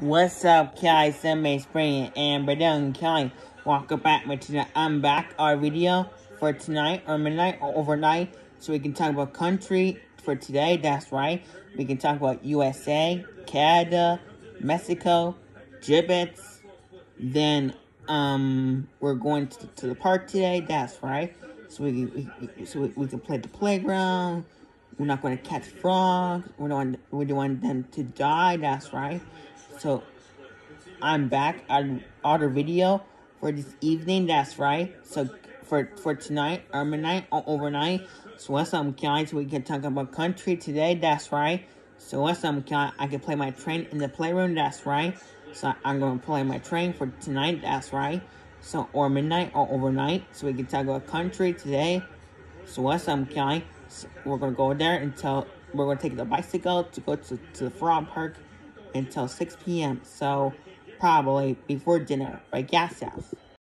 What's up, Kelly Sunday Spring and Bradyn Kelley? Welcome back with tonight. I'm back our video for tonight or midnight or overnight. So we can talk about country for today. That's right. We can talk about USA, Canada, Mexico, gibbets. Then um we're going to, to the park today. That's right. So we, we so we, we can play the playground. We're not going to catch frogs. We don't want, we don't want them to die. That's right. So, I'm back on other video for this evening. That's right. So, for for tonight or overnight. So, what's up, guys? We can talk about country today. That's right. So, what's up, guys? I can play my train in the playroom. That's right. So, I'm going to play my train for tonight. That's right. So, or midnight or overnight. So, we can talk about country today. So, what's up, guys? So we're to go there until we're to take the bicycle to go to, to the frog park until 6 p.m. So probably before dinner by gas house.